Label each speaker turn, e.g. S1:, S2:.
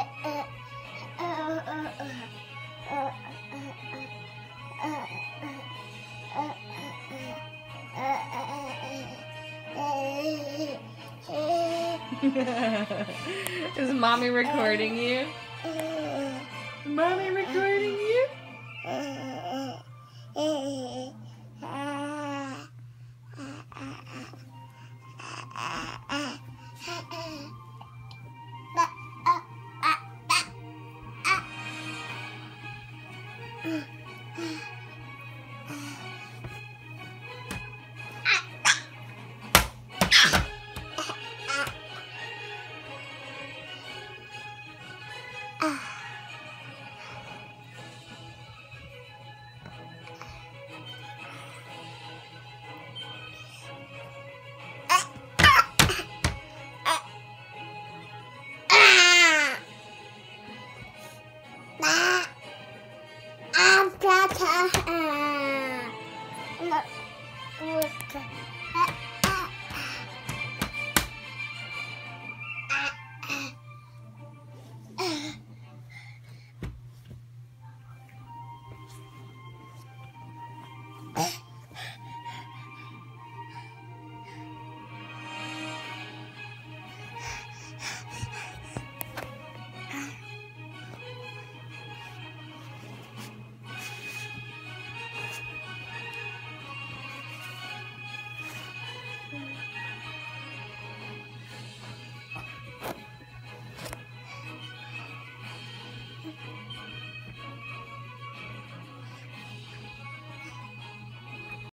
S1: Is mommy recording you? Mommy recording you?
S2: 擦擦汗，我我擦。